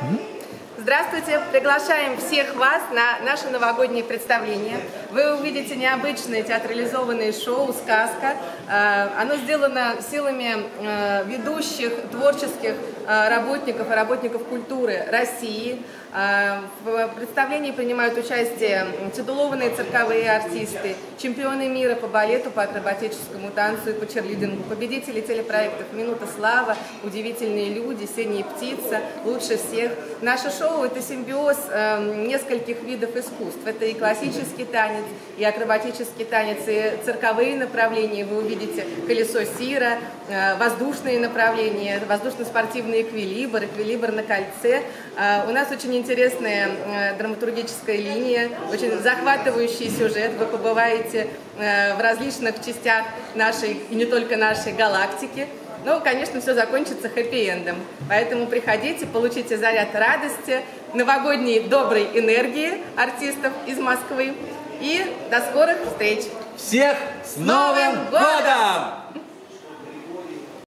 Hmm? Здравствуйте! Приглашаем всех вас на наше новогоднее представление. Вы увидите необычное театрализованное шоу «Сказка». Э, оно сделано силами э, ведущих творческих э, работников и работников культуры России. В представлении принимают участие титулованные цирковые артисты, чемпионы мира по балету, по акробатическому танцу и по черлидингу, победители телепроектов «Минута слава», «Удивительные люди», «Синяя птица», «Лучше всех». Наше шоу – это симбиоз нескольких видов искусств. Это и классический танец, и акробатический танец, и цирковые направления. Вы увидите колесо Сира, э, воздушные направления, воздушно-спортивный эквилибр, эквилибр на кольце. Э, у нас очень интересная э, драматургическая линия, очень захватывающий сюжет. Вы побываете в различных частях нашей, и не только нашей галактики. Ну, конечно, все закончится хэппи-эндом. Поэтому приходите, получите заряд радости, новогодней доброй энергии артистов из Москвы. И до скорых встреч! Всех с Новым годом!